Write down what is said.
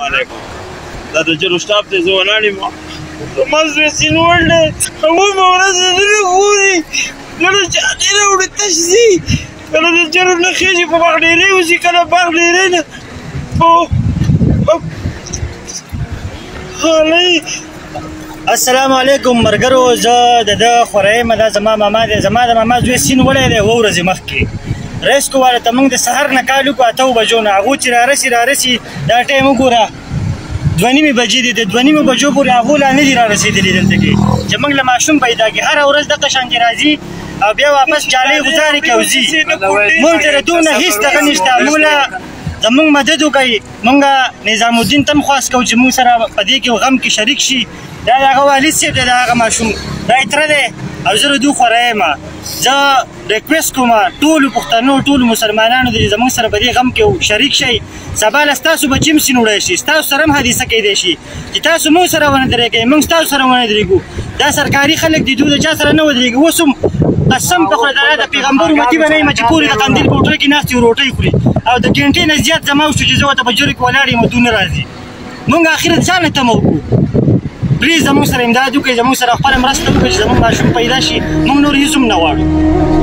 علیکم دا د جرو شتاب ته زه ولاړ یم منځ مې سین وړلی هغوی مې ورځ نه ګوري لړه چاقې راوړي تش ځي کله د جرو نه خېږي په باغ ډېرې وځي کله باغ ډېرې نه السلام علیکم مرګرو زه د ده خوریمه دا زما ماما دی زما د ماما زوی سین وړی دی اوه ورځې مخکې ریس کوله ته موږ د سحر نه کال کو اته بجو نه هغه چې رارسي رارسي دا ټیم وګوره دوه نیمې بجې دي د دوه نیمې بجو پورې هغه لا نه دي رارسېدلي دلته کې چې موږ له ماشوم پیدا کې هر ورځ دغه شانګې راځي او بیا واپس جالي غزارې کوي مونږ ته دونه هیڅ دغه نشته موږ زمونږ مدد وکړي مونږ نظام الدین تم خواست کوو چې مونږ سره په دې کې غم کې شریک شي دا هغه والد صاحب دی دا هغه ماشوم دا اتره دی او زه ردو خوره یم زه ریکوست کوم ټول پښتنو ټول مسلمانانو د زمون سره بری غم کې شریک شي سبا له تاسو بچیم سینوړی شي تاسو سره هم حدیثه کې دی شي چې تاسو مو سره ونه درېږئ موږ تاسو سره ونه درېږو دا سرکاري خلک دي دوی د چا سره نه ودرېږي اوس هم قسم په خدای تعالی د پیغمبر امتي به نه یم چې پورې د قندیل په ټوله کې ناستې روټۍ خوري او د ګنټې نه زیات زما وشو چې زه ورته په جرې کې ولاړ یم دونه راځي موږ اخرت ځان ته تمه وکړو پلیز زموږ سره امداد وکړئ زموږ سره خپله مرسته وکړئ چې زموږ ماشوم پیدا شي موږ نور هیڅ هم نه غواړو